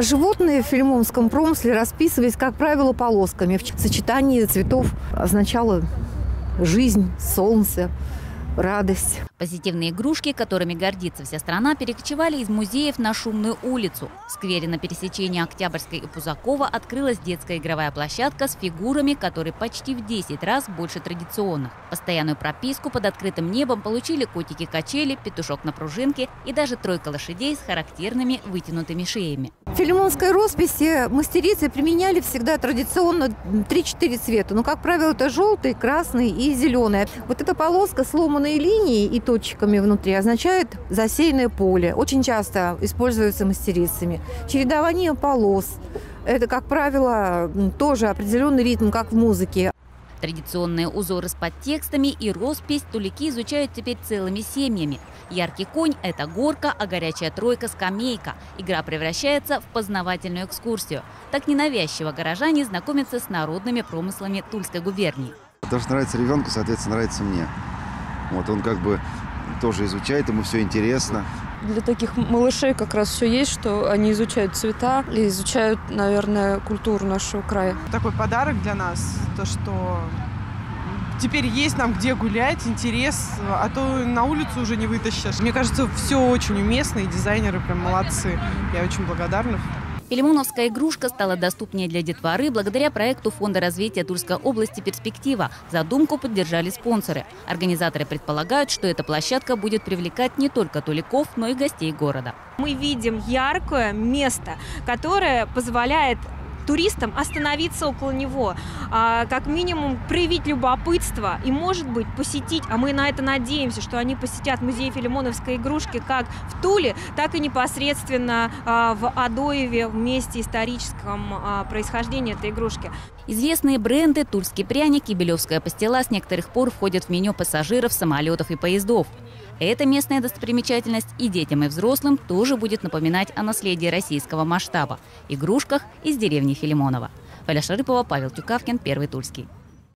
Животные в филимоновском промысле расписывались, как правило, полосками. В сочетании цветов означало жизнь, солнце, радость. Позитивные игрушки, которыми гордится вся страна, перекочевали из музеев на шумную улицу. В сквере на пересечении Октябрьской и Пузакова открылась детская игровая площадка с фигурами, которые почти в 10 раз больше традиционных. Постоянную прописку под открытым небом получили котики-качели, петушок на пружинке и даже тройка лошадей с характерными вытянутыми шеями. В филимонской росписи мастерицы применяли всегда традиционно 3-4 цвета. Но, как правило, это желтый, красный и зеленый. Вот эта полоска сломанной линии и точками внутри означает засеянное поле. Очень часто используется мастерицами. Чередование полос. Это, как правило, тоже определенный ритм, как в музыке. Традиционные узоры с подтекстами и роспись тулики изучают теперь целыми семьями. Яркий конь – это горка, а горячая тройка – скамейка. Игра превращается в познавательную экскурсию. Так ненавязчиво горожане знакомятся с народными промыслами Тульской губернии. То, что нравится ребенку, соответственно, нравится мне. Вот он как бы тоже изучает, ему все интересно. Для таких малышей как раз все есть, что они изучают цвета и изучают, наверное, культуру нашего края. Такой подарок для нас, то, что теперь есть нам где гулять, интерес, а то на улицу уже не вытащишь. Мне кажется, все очень уместно, и дизайнеры прям молодцы. Я очень благодарна. Пельмоновская игрушка стала доступнее для детворы благодаря проекту Фонда развития Тульской области «Перспектива». Задумку поддержали спонсоры. Организаторы предполагают, что эта площадка будет привлекать не только туликов, но и гостей города. Мы видим яркое место, которое позволяет туристам остановиться около него, а, как минимум проявить любопытство и, может быть, посетить, а мы на это надеемся, что они посетят музей Филимоновской игрушки как в Туле, так и непосредственно а, в Адоеве, в месте историческом а, происхождения этой игрушки. Известные бренды «Тульский пряник» и «Белевская пастила» с некоторых пор входят в меню пассажиров самолетов и поездов. Эта местная достопримечательность и детям, и взрослым тоже будет напоминать о наследии российского масштаба – игрушках из деревни Филимонова. Валя Шарыпова, Павел Тюкавкин, Первый Тульский.